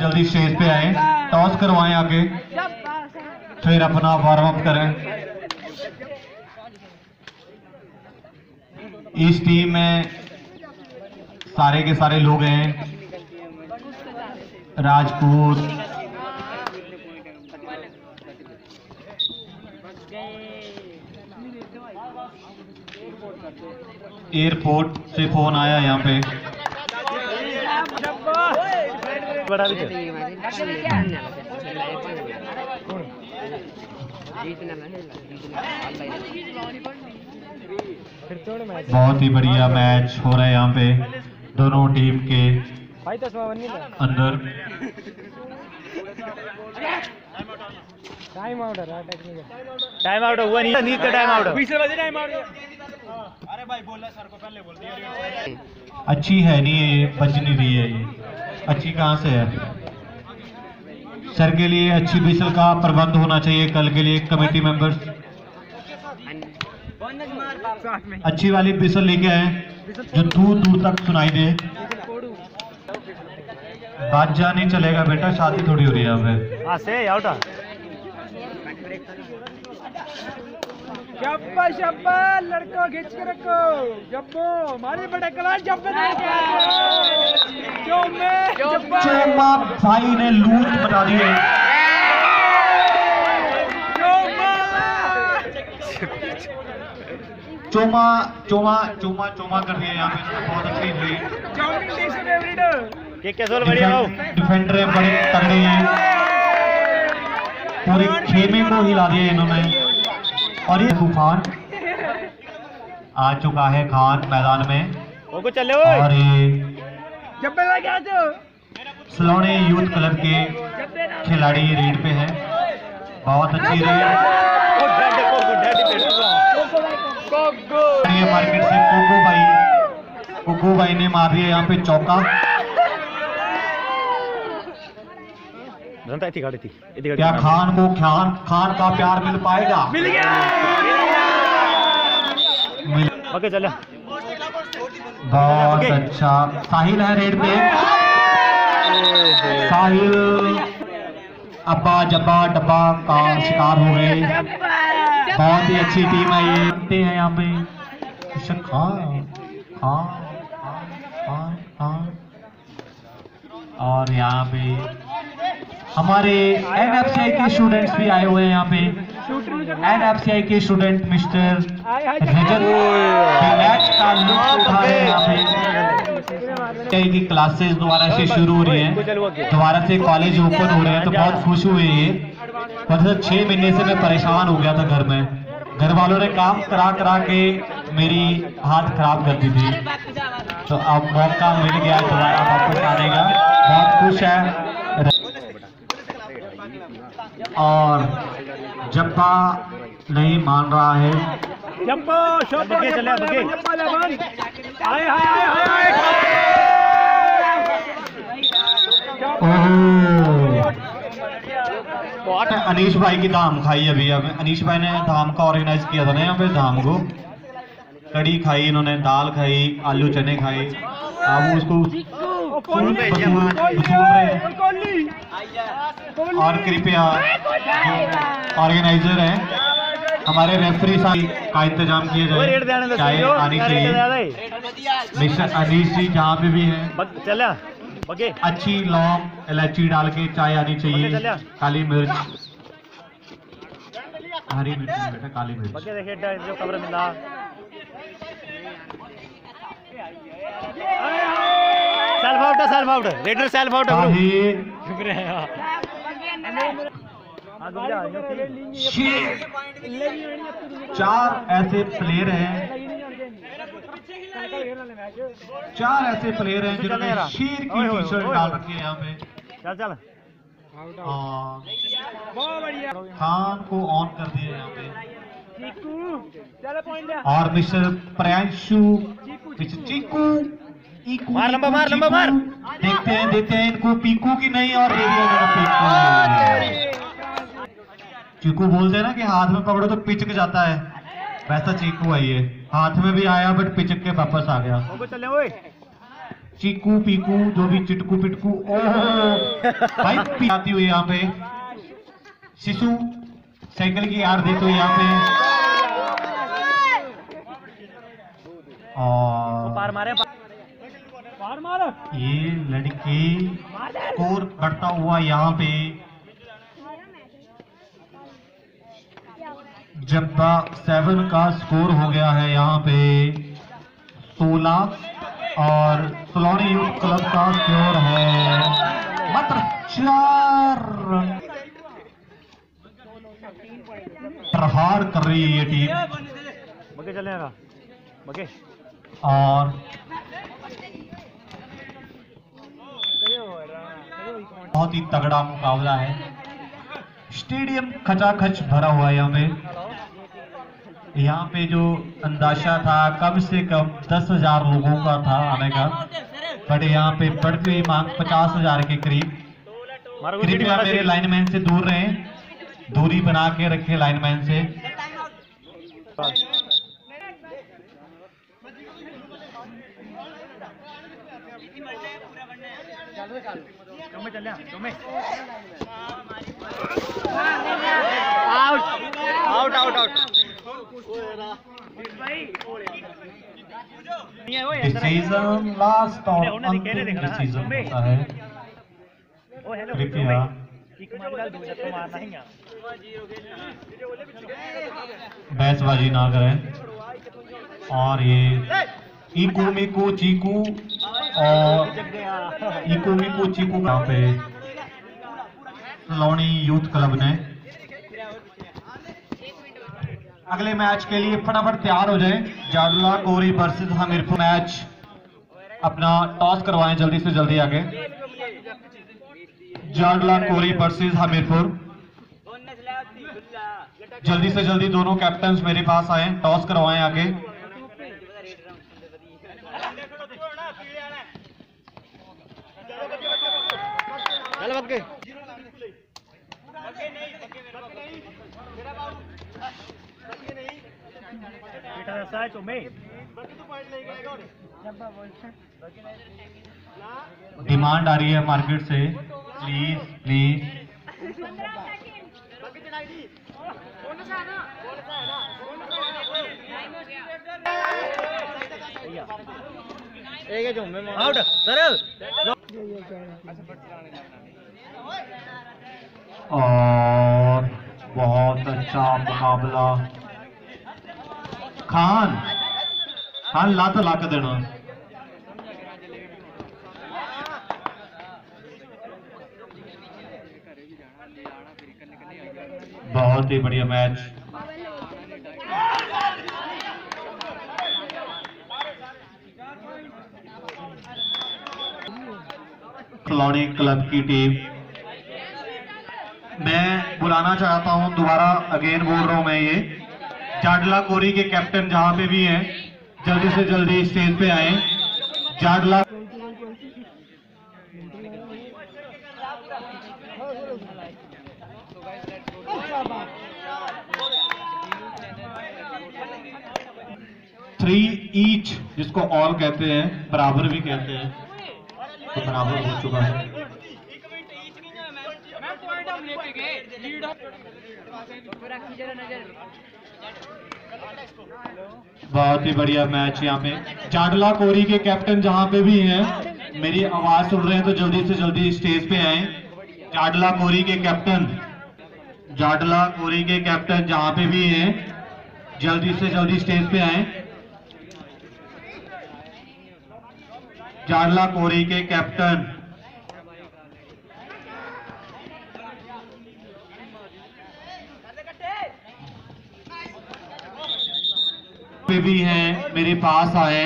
जल्दी स्टेज पे आए। टॉस करवाएँ आगे। फिर अपना वार्म अप करें। इस टीम में सारे के सारे लोग हैं। राजपूत एयरपोर्ट से फ़ोन आया यहाँ पे बड़ा भी बहुत ही बढ़िया मैच हो रहा है यहाँ पे दोनों टीम के अंदर टाइम आउट है टाइम आउट हुआ नहीं नीट का टाइम आउट टाइम आउट अच्छी है नहीं ये बच नहीं रही है ये। अच्छी कहाँ से है? सर के लिए अच्छी बिसल का प्रबंध होना चाहिए कल के लिए कमेटी मेंबर्स अच्छी वाली बिसल लेके आए जो दूर दूर तक सुनाई दे। बाजा नहीं चलेगा बेटा शादी थोड़ी हो रही है यहाँ शब्बा शब्बा लड़को खींच के रखो। जब्बो मारे बड़े कलाश जब्बे जो मैं जब्बा? चोमा भाई ने लूट बता दी है। चोमा चोमा चोमा चोमा कर दिया यहाँ पे। बहुत अच्छी हुई के कैसे बढ़िया हो। डिफेंडर है बड़े तगड़े हैं। पूरे खेमे को हिला दिया इन्होंने। और ये तूफ़ान आ चुका है खान मैदान में। चले और ये सलोने यूथ क्लब के खिलाड़ी रेड पे हैं। बहुत अच्छी रेड मार्केट से कोको भाई कोको भाई ने मार दिया यहाँ पे चौका। जनता इतनी गाड़ी थी। इतनी क्या खान को खान खान का प्यार मिल पाएगा? मिल गया! ओके चले। बहुत अच्छा। साहिल है रेड पे। साहिल अब्बा जब्बा डब्बा का शिकार हो गए। बहुत ही अच्छी टीम है ये। आते हैं यहाँ पे। खान खान खान खान। और यहाँ पे हमारे एनएफसीआई के स्टूडेंट्स भी आए हुए हैं यहाँ पे। एनएफसीआई के स्टूडेंट मिस्टर रजत मैच का लुत्फ उठा रहे हैं यहाँ पे। की क्लासेस दोबारा से शुरू हो रही हैं। दोबारा से कॉलेज ओपन हो रहे हैं तो बहुत खुश हुए ये। मतलब छह महीने से मैं परेशान हो गया था घर में। घर वालों ने काम करा करा के मेरी हाथ खराब कर दी थी। तो अब मौका मिल गया दोबारा वापस आने का। बहुत खुश है। और जब्बा नहीं मान रहा है। जब्बो शब्बो जब्बा हाय हाय अनीश भाई की धाम खाई अभी अब अनीश भाई ने धाम का ऑर्गेनाइज किया था ना यहाँ पे धाम को। कड़ी खाई इन्होंने दाल खाई आलू चने खाए अब उसको और कृपया ऑर्गेनाइजर हैं। हमारे रेफरी साहब का इंतज़ाम किया जाए। चाय आनी दे दे। मिस्टर अनीश जी जहाँ पे भी हैं। अच्छी लौंग इलायची डाल के चाय आनी चाहिए। काली मिर्च। हरी मिर्च काली मिर्च। जो कब्र मिला सेल्फ आउट है self out raider self out है हाँ हाँ चार ऐसे प्लेयर हैं। चार ऐसे प्लेयर हैं जिन्होंने। शेर की टी शर्ट डाल रखी है यहाँ पे। चल चल। और बहुत बढ़िया खान को ऑन कर दिया यहाँ पे। चीकू चलो पॉइंट दे और मिस्टर प्रियांशु मिस्टर चीकू। मार लंबा, मार लंबा, मार। देखते हैं देखते हैं इनको पीकू की नहीं और दे दिया चीकू बोलते हैं ना कि हाथ में पकड़ो तो पिचक जाता है। वैसा चीकू है ये। हाथ में भी आया बट पिचक के वापस आ गया। चीकू पीकू जो भी चिटकू पिटकू ओह भाई पी आती हुई यहाँ पे। शिशु साइकिल की यार देते हुए यहाँ पे। और पार मारे मारो ये लड़की स्कोर बढ़ता हुआ यहाँ पे जब सेवन का स्कोर हो गया है यहाँ पे। सोलह और सलोनी यूथ क्लब का स्कोर है। मात्र चार। रन प्रहार कर रही है ये टीम। बगे चले बगे और बहुत ही तगड़ा मुकाबला है। स्टेडियम खचाखच भरा हुआ है यहाँ पे। यहाँ पे जो अंदाज़ा था कम से कम दस हज़ार लोगों का था आने का। बट यहाँ पे बढ़ती हुई मांग पचास हज़ार के करीब। कृपया मेरे लाइनमैन से दूर रहें। दूरी बना के रखें लाइनमैन से। तुम्हें चले तुम्हें आउट आउट आउट आउट नहीं है ओए अंदर आ। डिसीज़न लास्ट और अंतिम रहा, होता है कृपया। तो ही है बहसबाजी ना करें। और ये इकू मिकू चीकू और इकू मिकू चीकू यहाँ पे यूथ क्लब ने अगले मैच के लिए फटाफट तैयार हो जाएँ। जाडला कोरी वर्सेस हमीरपुर मैच अपना टॉस करवाएँ जल्दी से जल्दी आगे। जाडला कोरी वर्सेस हमीरपुर। जल्दी से जल्दी दोनों कैप्टन मेरे पास आए। टॉस करवाएँ आगे। चल बगे बेटा ऐसा है तुम्हें डिमांड आ रही है मार्केट से। प्लीज़ प्लीज़ एक है जो मैं आउट सर और बहुत अच्छा मुकाबला। खान खान ला तो ला देना। बहुत ही बढ़िया मैच खिलौनी क्लब की टीम। मैं बुलाना चाहता हूँ, दोबारा अगेन बोल रहा हूँ मैं ये। जाडला कोरी के कैप्टन जहाँ पे भी हैं, जल्दी से जल्दी स्टेज पे आए। जाडला थ्री ईच जिसको ऑल कहते हैं, बराबर भी कहते हैं। तो बराबर हो चुका है। बहुत ही बढ़िया मैच यहाँ पे। जाडला कोरी के कैप्टन जहाँ पे भी हैं, मेरी आवाज़ सुन रहे हैं तो जल्दी से जल्दी स्टेज पे आए। जाडला कोरी के कैप्टन, जाडला कोरी के कैप्टन जहाँ पे भी हैं, जल्दी से जल्दी स्टेज पे आए। जाडला कोरी के कैप्टन। पे भी हैं, मेरे पास आए।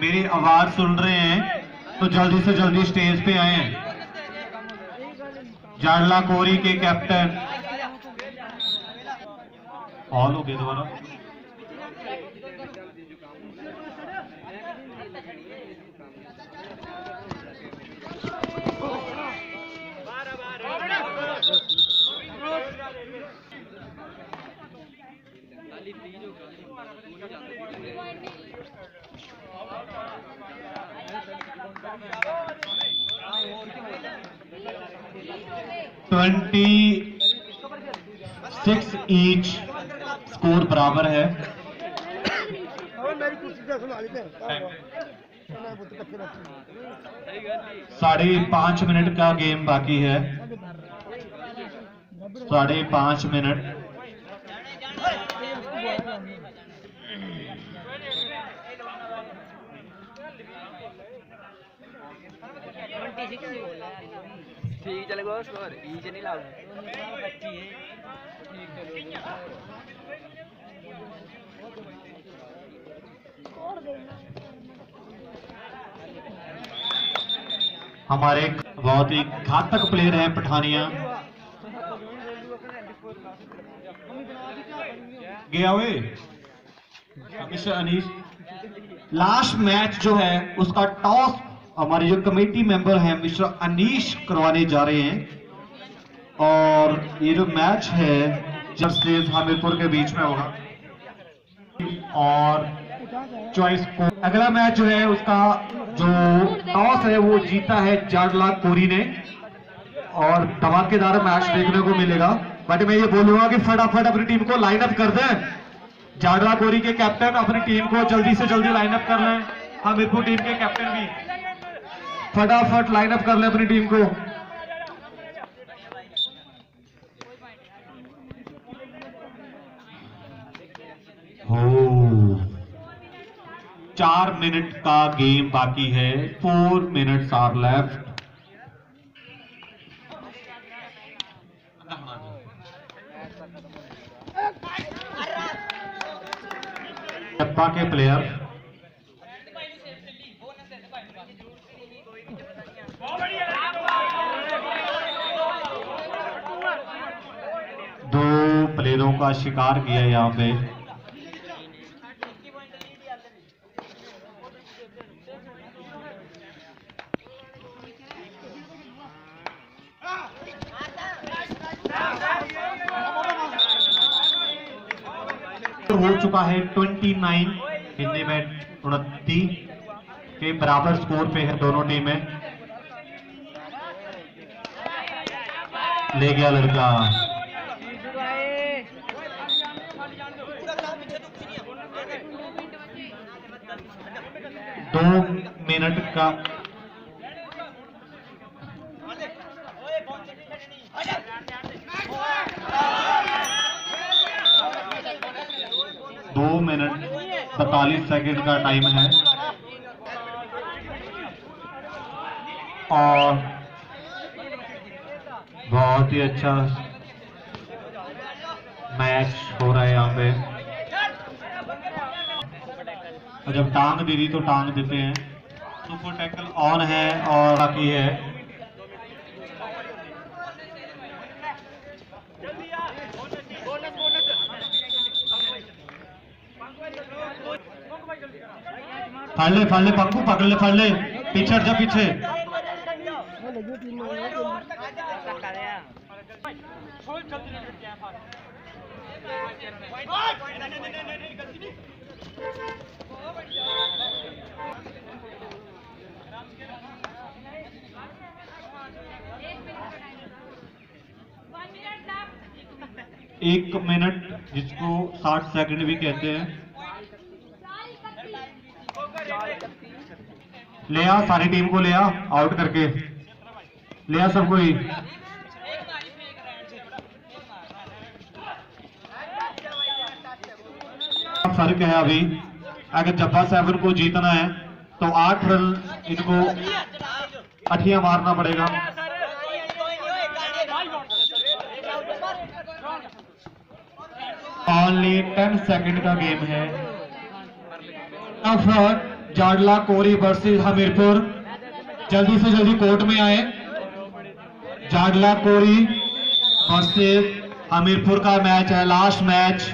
मेरी आवाज़ सुन रहे हैं तो जल्दी से जल्दी स्टेज पे आए। जाडला कोरी के कैप्टन। ऑल हो गए दोबारा? ट्वेंटी सिक्स ईच स्कोर बराबर है। सुना लेते हैं साढ़े पाँच मिनट का गेम बाकी है। साढ़े पाँच मिनट। ठीक चले गो स्कोर ई से नहीं लाऊं हमारे एक बहुत ही घातक प्लेयर हैं पठानिया। गया हुए मिस्टर अनीश। लास्ट मैच जो है उसका टॉस हमारे जो कमेटी मेंबर हैं, मिस्टर अनीश करवाने जा रहे हैं। और ये जो मैच है, जस्टिस हमीरपुर के बीच में होगा। और चॉइस को अगला मैच जो है, उसका जो टॉस है, वो जीता है जाडला कोरी ने। और धमाकेदार मैच देखने को मिलेगा। बट मैं ये बोलूँगा कि फटाफट अपनी टीम को लाइन अप कर दें। जाडला कोरी के कैप्टन अपनी टीम को जल्दी से जल्दी लाइन अप कर लें। हमीरपुर टीम के कैप्टन भी। फटाफट लाइन अप कर लें अपनी टीम को। चार मिनट का गेम बाकी है। फोर मिनट्स आर लेफ़्ट के प्लेयर प्लेयरों का शिकार किया यहाँ पे। हो चुका है 29 नाइन हिंदी में उनतीस के बराबर स्कोर पे है दोनों टीमें ले गया लड़का। दो मिनट का दो मिनट सैतालीस सेकंड का टाइम है। और बहुत ही अच्छा मैच हो रहा है यहाँ पे। और जब टांग दे दी तो टांग देते हैं। सुपर टैकल ऑन है और बाकी है। फड़ ले फड़ ले, पक्कू, पकड़ ले, फड़ ले। पीछे जा, पीछे। एक मिनट, जिसको 60 सेकंड भी कहते हैं। ले आ सारी टीम को ले आ आउट करके। ले आ सबको ही फ़र्क है अभी, अगर जब्बा सेवन को जीतना है तो आठ रन इनको अठिया मारना पड़ेगा। ओनली टेन सेकंड का गेम है। जाडला कोरी वर्सेस हमीरपुर जल्दी से जल्दी कोर्ट में आए। जाडला कोरी वर्सेस हमीरपुर का मैच है लास्ट मैच